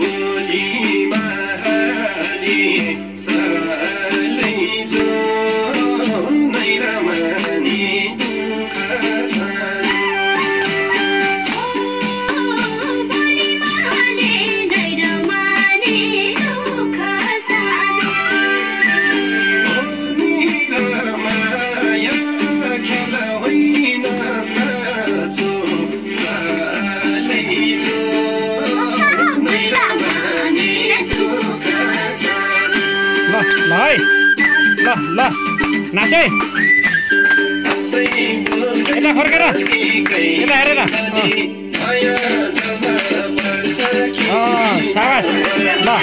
बोली महाली ल है ल ल नाच। यता फर्केर। यता हेरेर साबास ल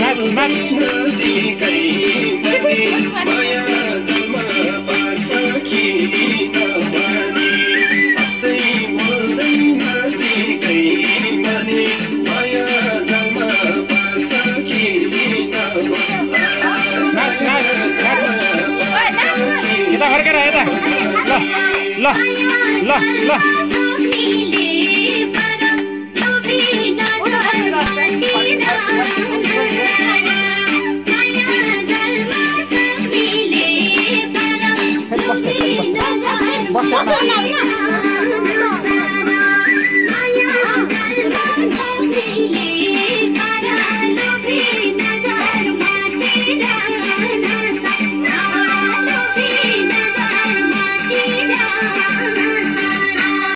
नाच नाच। यता फर्केर यता ल. ल ल ल फेरि बस्छ फेरि